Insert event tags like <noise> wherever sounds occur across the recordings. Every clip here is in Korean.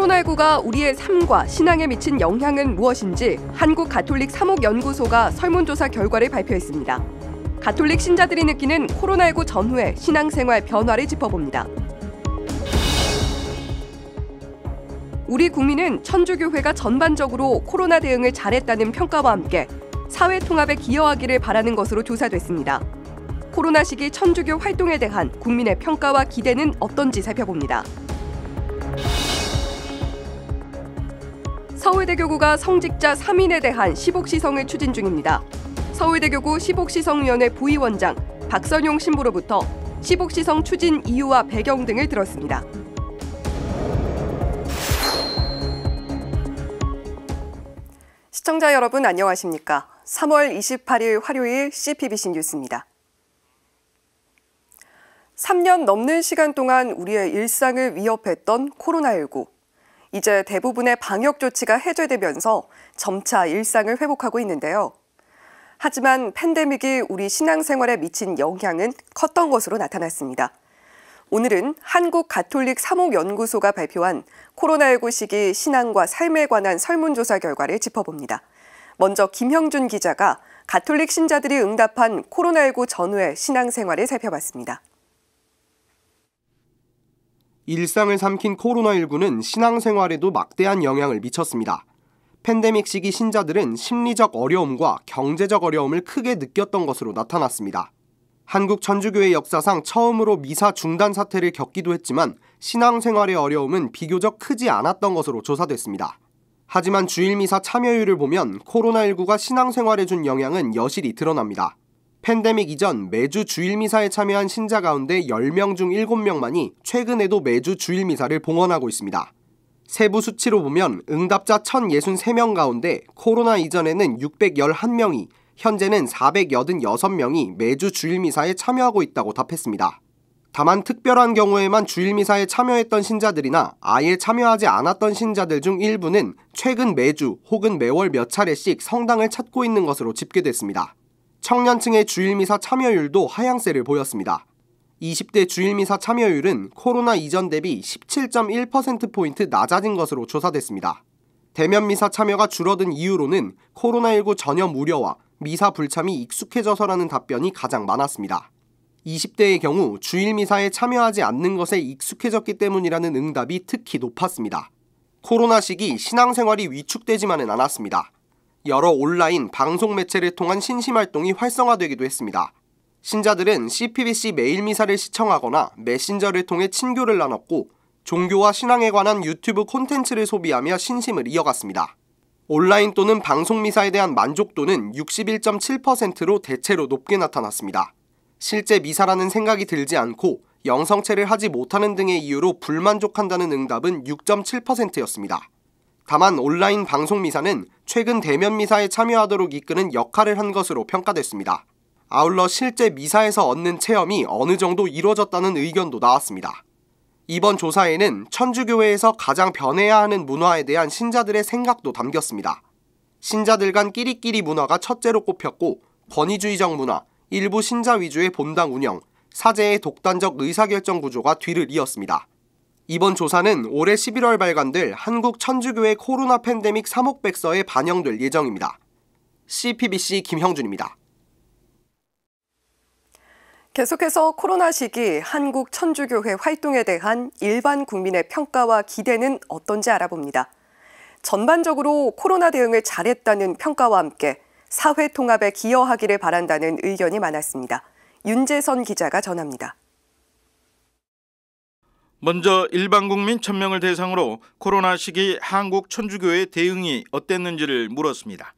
코로나19가 우리의 삶과 신앙에 미친 영향은 무엇인지 한국 가톨릭 사목연구소가 설문조사 결과를 발표했습니다. 가톨릭 신자들이 느끼는 코로나19 전후의 신앙생활 변화를 짚어봅니다. 우리 국민은 천주교회가 전반적으로 코로나 대응을 잘했다는 평가와 함께 사회 통합에 기여하기를 바라는 것으로 조사됐습니다. 코로나 시기 천주교 활동에 대한 국민의 평가와 기대는 어떤지 살펴봅니다. 서울대교구가 성직자 3인에 대한 시복시성을 추진 중입니다. 서울대교구 시복시성위원회 부위원장 박선용 신부로부터 시복시성 추진 이유와 배경 등을 들었습니다. 시청자 여러분 안녕하십니까? 3월 28일 화요일 CPBC 뉴스입니다. 3년 넘는 시간 동안 우리의 일상을 위협했던 코로나19. 이제 대부분의 방역 조치가 해제되면서 점차 일상을 회복하고 있는데요. 하지만 팬데믹이 우리 신앙생활에 미친 영향은 컸던 것으로 나타났습니다. 오늘은 한국 가톨릭 사목연구소가 발표한 코로나19 시기 신앙과 삶에 관한 설문조사 결과를 짚어봅니다. 먼저 김형준 기자가 가톨릭 신자들이 응답한 코로나19 전후의 신앙생활을 살펴봤습니다. 일상을 삼킨 코로나19는 신앙생활에도 막대한 영향을 미쳤습니다. 팬데믹 시기 신자들은 심리적 어려움과 경제적 어려움을 크게 느꼈던 것으로 나타났습니다. 한국 천주교의 역사상 처음으로 미사 중단 사태를 겪기도 했지만 신앙생활의 어려움은 비교적 크지 않았던 것으로 조사됐습니다. 하지만 주일미사 참여율을 보면 코로나19가 신앙생활에 준 영향은 여실히 드러납니다. 팬데믹 이전 매주 주일 미사에 참여한 신자 가운데 10명 중 7명만이 최근에도 매주 주일 미사를 봉헌하고 있습니다. 세부 수치로 보면 응답자 1063명 가운데 코로나 이전에는 611명이 현재는 486명이 매주 주일 미사에 참여하고 있다고 답했습니다. 다만 특별한 경우에만 주일 미사에 참여했던 신자들이나 아예 참여하지 않았던 신자들 중 일부는 최근 매주 혹은 매월 몇 차례씩 성당을 찾고 있는 것으로 집계됐습니다. 청년층의 주일미사 참여율도 하향세를 보였습니다. 20대 주일미사 참여율은 코로나 이전 대비 17.1%포인트 낮아진 것으로 조사됐습니다. 대면 미사 참여가 줄어든 이유로는 코로나19 전염 우려와 미사 불참이 익숙해져서라는 답변이 가장 많았습니다. 20대의 경우 주일 미사에 참여하지 않는 것에 익숙해졌기 때문이라는 응답이 특히 높았습니다. 코로나 시기 신앙생활이 위축되지만은 않았습니다. 여러 온라인 방송 매체를 통한 신심 활동이 활성화되기도 했습니다. 신자들은 CPBC 매일 미사를 시청하거나 메신저를 통해 친교를 나눴고 종교와 신앙에 관한 유튜브 콘텐츠를 소비하며 신심을 이어갔습니다. 온라인 또는 방송 미사에 대한 만족도는 61.7%로 대체로 높게 나타났습니다. 실제 미사라는 생각이 들지 않고 영성체를 하지 못하는 등의 이유로 불만족한다는 응답은 6.7%였습니다. 다만 온라인 방송 미사는 최근 대면 미사에 참여하도록 이끄는 역할을 한 것으로 평가됐습니다. 아울러 실제 미사에서 얻는 체험이 어느 정도 이루어졌다는 의견도 나왔습니다. 이번 조사에는 천주교회에서 가장 변해야 하는 문화에 대한 신자들의 생각도 담겼습니다. 신자들 간 끼리끼리 문화가 첫째로 꼽혔고 권위주의적 문화, 일부 신자 위주의 본당 운영, 사제의 독단적 의사결정 구조가 뒤를 이었습니다. 이번 조사는 올해 11월 발간될 한국 천주교회 코로나 팬데믹 사목백서에 반영될 예정입니다. CPBC 김형준입니다. 계속해서 코로나 시기 한국 천주교회 활동에 대한 일반 국민의 평가와 기대는 어떤지 알아봅니다. 전반적으로 코로나 대응을 잘했다는 평가와 함께 사회 통합에 기여하기를 바란다는 의견이 많았습니다. 윤재선 기자가 전합니다. 먼저 일반 국민 1000명을 대상으로 코로나 시기 한국 천주교회 대응이 어땠는지를 물었습니다.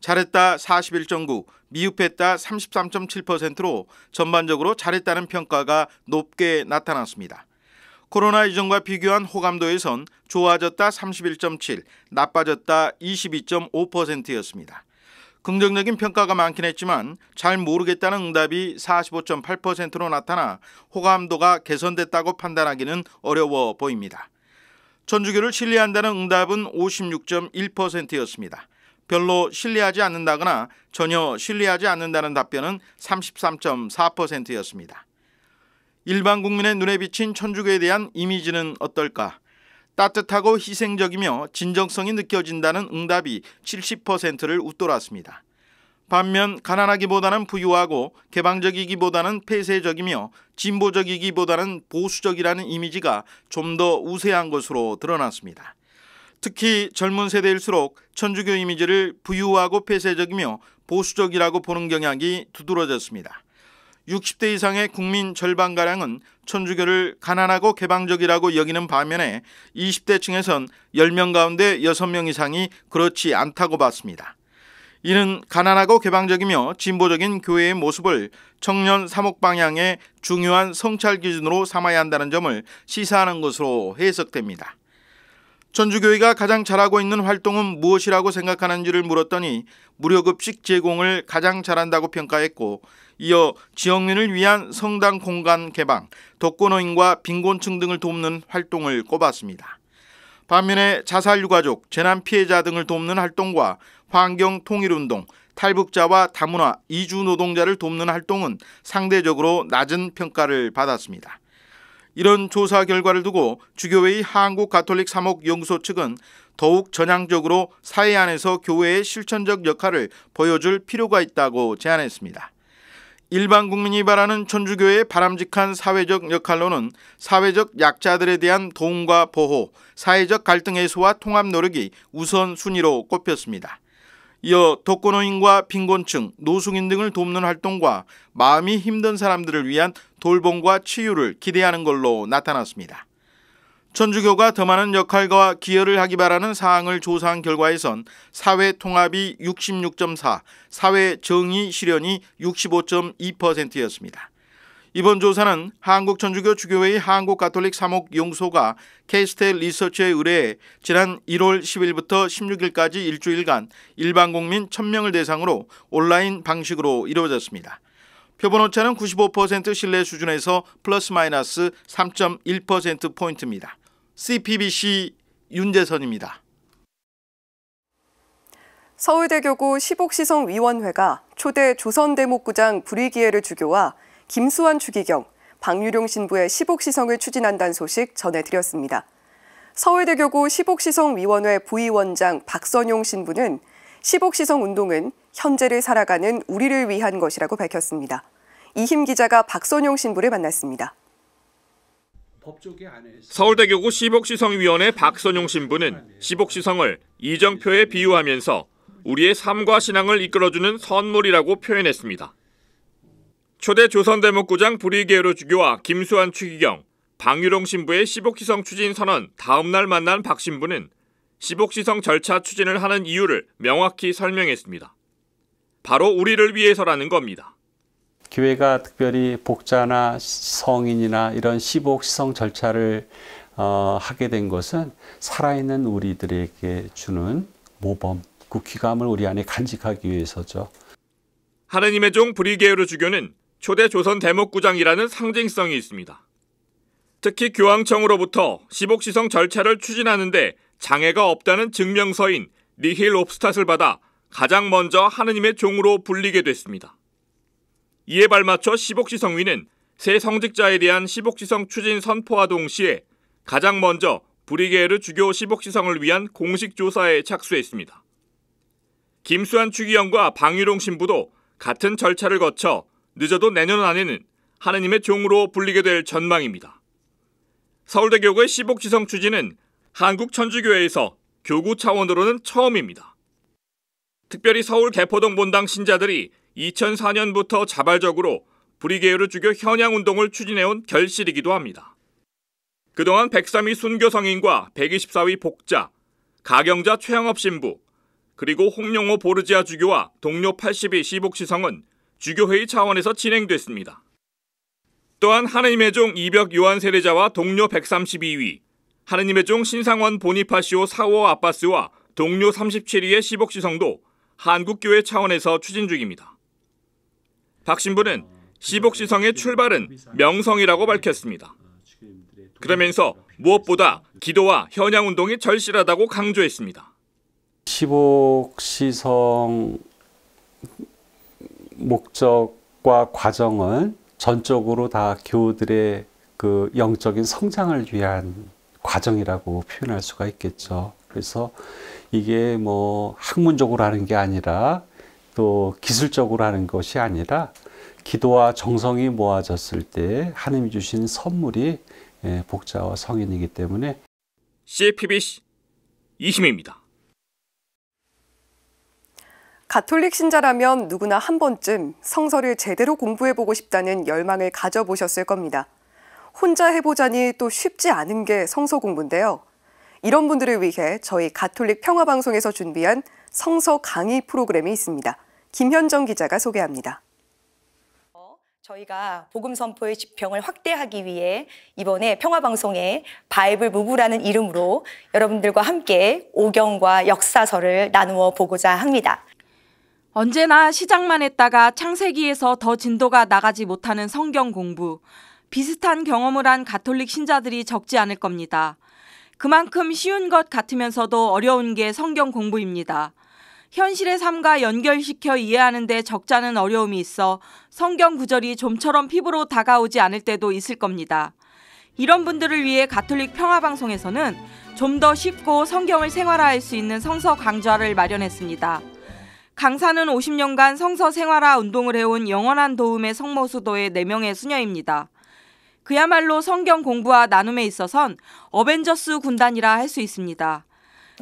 잘했다 41.9, 미흡했다 33.7%로 전반적으로 잘했다는 평가가 높게 나타났습니다. 코로나 이전과 비교한 호감도에선 좋아졌다 31.7, 나빠졌다 22.5%였습니다. 긍정적인 평가가 많긴 했지만 잘 모르겠다는 응답이 45.8%로 나타나 호감도가 개선됐다고 판단하기는 어려워 보입니다. 천주교를 신뢰한다는 응답은 56.1%였습니다. 별로 신뢰하지 않는다거나 전혀 신뢰하지 않는다는 답변은 33.4%였습니다. 일반 국민의 눈에 비친 천주교에 대한 이미지는 어떨까? 따뜻하고 희생적이며 진정성이 느껴진다는 응답이 70%를 웃돌았습니다. 반면 가난하기보다는 부유하고 개방적이기보다는 폐쇄적이며 진보적이기보다는 보수적이라는 이미지가 좀 더 우세한 것으로 드러났습니다. 특히 젊은 세대일수록 천주교 이미지를 부유하고 폐쇄적이며 보수적이라고 보는 경향이 두드러졌습니다. 60대 이상의 국민 절반가량은 천주교를 가난하고 개방적이라고 여기는 반면에 20대 층에선 10명 가운데 6명 이상이 그렇지 않다고 봤습니다. 이는 가난하고 개방적이며 진보적인 교회의 모습을 청년 3억 방향의 중요한 성찰 기준으로 삼아야 한다는 점을 시사하는 것으로 해석됩니다. 전주교회가 가장 잘하고 있는 활동은 무엇이라고 생각하는지를 물었더니 무료급식 제공을 가장 잘한다고 평가했고 이어 지역민을 위한 성당 공간 개방, 독거노인과 빈곤층 등을 돕는 활동을 꼽았습니다. 반면에 자살 유가족, 재난 피해자 등을 돕는 활동과 환경 통일 운동, 탈북자와 다문화, 이주 노동자를 돕는 활동은 상대적으로 낮은 평가를 받았습니다. 이런 조사 결과를 두고 주교회의 한국 가톨릭 사목 연구소 측은 더욱 전향적으로 사회 안에서 교회의 실천적 역할을 보여줄 필요가 있다고 제안했습니다. 일반 국민이 바라는 천주교의 바람직한 사회적 역할로는 사회적 약자들에 대한 도움과 보호, 사회적 갈등 해소와 통합 노력이 우선 순위로 꼽혔습니다. 이어 독거노인과 빈곤층, 노숙인 등을 돕는 활동과 마음이 힘든 사람들을 위한 돌봄과 치유를 기대하는 걸로 나타났습니다. 천주교가 더 많은 역할과 기여를 하기 바라는 사항을 조사한 결과에선 사회 통합이 66.4, 사회 정의 실현이 65.2%였습니다. 이번 조사는 한국천주교 주교회의 한국가톨릭 사목연구소가 케이스텔 리서치에 의뢰해 지난 1월 10일부터 16일까지 일주일간 일반 국민 1000명을 대상으로 온라인 방식으로 이루어졌습니다. 표본 오차는 95% 신뢰 수준에서 플러스 마이너스 3.1%포인트입니다. CPBC 윤재선입니다. 서울대교구 시복시성위원회가 초대 조선대목구장 불의기회를 주교와 김수환 추기경, 박유룡 신부의 시복시성을 추진한다는 소식 전해드렸습니다. 서울대교구 시복시성위원회 부위원장 박선용 신부는 시복시성 운동은 현재를 살아가는 우리를 위한 것이라고 밝혔습니다. 이힘 기자가 박선용 신부를 만났습니다. 서울대 교구 시복시성위원회 박선용 신부는 시복시성을 이정표에 비유하면서 우리의 삶과 신앙을 이끌어주는 선물이라고 표현했습니다. 초대 조선대목구장 불의계로 주교와 김수환 추기경, 방유롱 신부의 시복시성 추진 선언 다음 날 만난 박 신부는 시복시성 절차 추진을 하는 이유를 명확히 설명했습니다. 바로 우리를 위해서라는 겁니다. 교회가 특별히 복자나 성인이나 이런 시복 시성 절차를 어, 하게 된 것은 살아있는 우리들에게 주는 모범, 그 귀감을 우리 안에 간직하기 위해서죠. 하느님의 종 브리게르 주교는 초대 조선 대목구장이라는 상징성이 있습니다. 특히 교황청으로부터 시복시성 절차를 추진하는데 장애가 없다는 증명서인 니힐 옵스탓을 받아 가장 먼저 하느님의 종으로 불리게 됐습니다. 이에 발맞춰 시복시성위는 새 성직자에 대한 시복시성 추진 선포와 동시에 가장 먼저 브리게르 주교 시복시성을 위한 공식 조사에 착수했습니다. 김수환 추기영과 방유롱 신부도 같은 절차를 거쳐 늦어도 내년 안에는 하느님의 종으로 불리게 될 전망입니다. 서울대 교구의 시복지성 추진은 한국천주교회에서 교구 차원으로는 처음입니다. 특별히 서울 개포동 본당 신자들이 2004년부터 자발적으로 브리게르 주교 현양운동을 추진해온 결실이기도 합니다. 그동안 103위 순교 성인과 124위 복자, 가경자 최영업 신부, 그리고 홍용호 보르지아 주교와 동료 82 시복시성은 주교회의 차원에서 진행됐습니다. 또한 하느님의 종 이벽 요한 세례자와 동료 132위, 하느님의 종 신상원 보니파시오 사워 아빠스와 동료 37위의 시복시성도 한국교회 차원에서 추진 중입니다. 박 신부는 시복시성의 출발은 명성이라고 밝혔습니다. 그러면서 무엇보다 기도와 현양 운동이 절실하다고 강조했습니다. 시복시성 목적과 과정은 전적으로 다 교우들의 그 영적인 성장을 위한 과정이라고 표현할 수가 있겠죠. 그래서 이게 뭐 학문적으로 하는 게 아니라 또 기술적으로 하는 것이 아니라 기도와 정성이 모아졌을 때 하나님이 주신 선물이 예, 복자와 성인이기 때문에 CPBC 이심입니다. 가톨릭 신자라면 누구나 한 번쯤 성서를 제대로 공부해보고 싶다는 열망을 가져보셨을 겁니다. 혼자 해보자니 또 쉽지 않은 게 성서 공부인데요. 이런 분들을 위해 저희 가톨릭 평화방송에서 준비한 성서 강의 프로그램이 있습니다. 김현정 기자가 소개합니다. 저희가 복음 선포의 지평을 확대하기 위해 이번에 평화방송에 바이블 무브라는 이름으로 여러분들과 함께 오경과 역사서를 나누어 보고자 합니다. 언제나 시작만 했다가 창세기에서 더 진도가 나가지 못하는 성경 공부. 비슷한 경험을 한 가톨릭 신자들이 적지 않을 겁니다. 그만큼 쉬운 것 같으면서도 어려운 게 성경 공부입니다. 현실의 삶과 연결시켜 이해하는데 적잖은 어려움이 있어 성경 구절이 좀처럼 피부로 다가오지 않을 때도 있을 겁니다. 이런 분들을 위해 가톨릭 평화방송에서는 좀 더 쉽고 성경을 생활화할 수 있는 성서 강좌를 마련했습니다. 강사는 50년간 성서 생활화 운동을 해온 영원한 도움의 성모수도의 4명의 수녀입니다. 그야말로 성경 공부와 나눔에 있어선 어벤져스 군단이라 할 수 있습니다.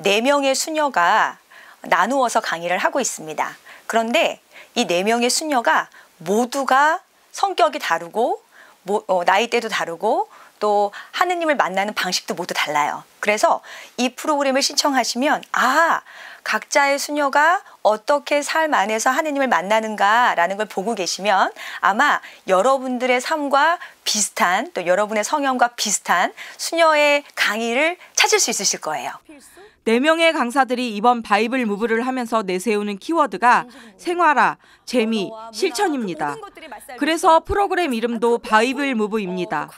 네 명의 수녀가 나누어서 강의를 하고 있습니다. 그런데 이 네 명의 수녀가 모두가 성격이 다르고 모- 어, 나이대도 다르고 또 하느님을 만나는 방식도 모두 달라요. 그래서 이 프로그램을 신청하시면 아 각자의 수녀가 어떻게 삶 안에서 하느님을 만나는가라는 걸 보고 계시면 아마 여러분들의 삶과 비슷한 또 여러분의 성향과 비슷한 수녀의 강의를 찾을 수 있으실 거예요. 네명의 강사들이 이번 바이블 무브를 하면서 내세우는 키워드가 생활화, 재미, 실천입니다. 그래서 프로그램 이름도 바이블 무브입니다.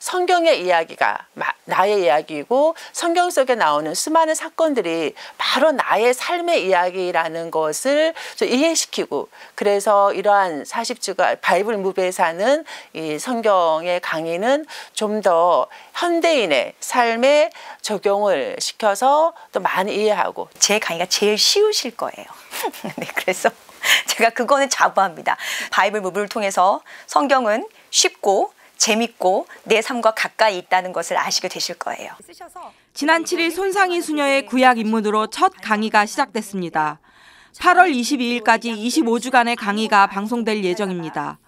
성경의 이야기가 마- 나의 이야기고 성경 속에 나오는 수많은 사건들이 바로 나의 삶의 이야기라는 것을 좀 이해시키고 그래서 이러한 40주가 바이블 무브에 사는 이 성경의 강의는 좀 더 현대인의 삶에 적용을 시켜서 또 많이 이해하고 제 강의가 제일 쉬우실 거예요. <laughs> 네, 그래서 제가 그거는 자부합니다. 바이블 무브를 통해서 성경은 쉽고 재밌고 내 삶과 가까이 있다는 것을 아시게 되실 거예요. 지난 7일 손상희 수녀의 구약 입문으로 첫 강의가 시작됐습니다. 8월 22일까지 25주간의 강의가 방송될 예정입니다.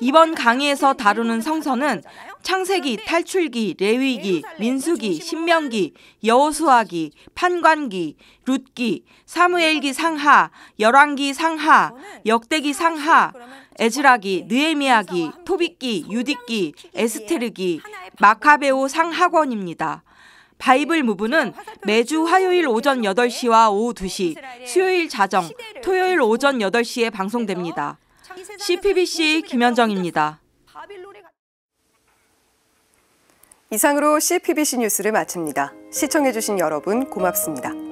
이번 강의에서 다루는 성서는 창세기, 탈출기, 레위기, 민수기, 신명기, 여호수아기, 판관기, 룻기, 사무엘기 상하, 열왕기 상하, 역대기 상하, 에즈라기, 느헤미야기, 토비기, 유디기, 에스테르기, 마카베오 상하권입니다. 바이블 무브는 매주 화요일 오전 8시와 오후 2시, 수요일 자정, 토요일 오전 8시에 방송됩니다. CPBC 김현정입니다. 이상으로 CPBC 뉴스를 마칩니다. 시청해주신 여러분 고맙습니다.